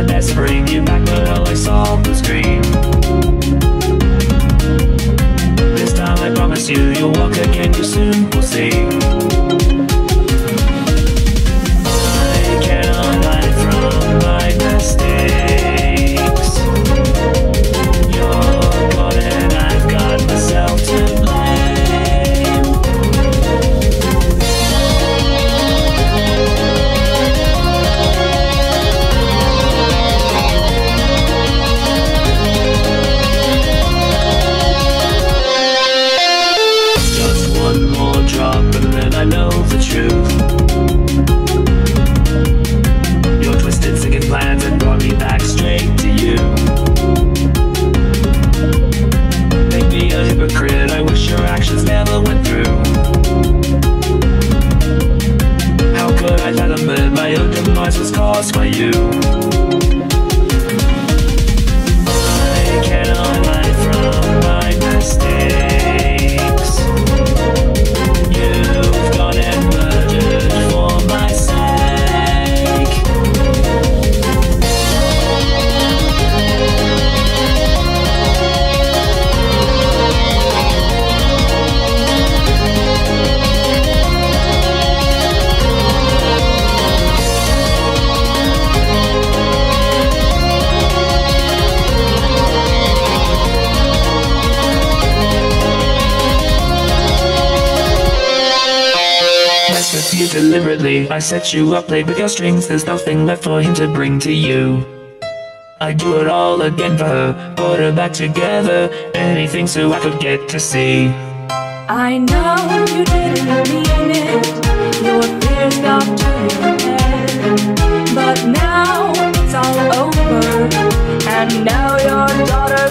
let best bring you back but only solve this dream This time I promise you you'll walk again, you soon will see. Actions never went through. How could I let admit my own demise was caused by you? You deliberately. I set you up, played with your strings. There's nothing left for him to bring to you. I'd do it all again for her, put her back together. Anything so I could get to see. I know you didn't mean it. Your fears got to your head. But now it's all over. And now your daughter's